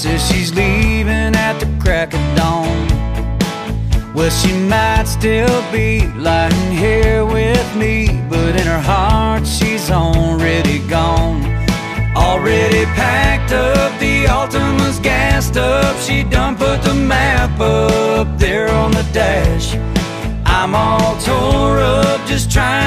says she's leaving at the crack of dawn. Well, she might still be lying here with me, but in her heart she's already gone. Already packed up, the Altima's gassed up. She done put the map up there on the dash. I'm all tore up just trying.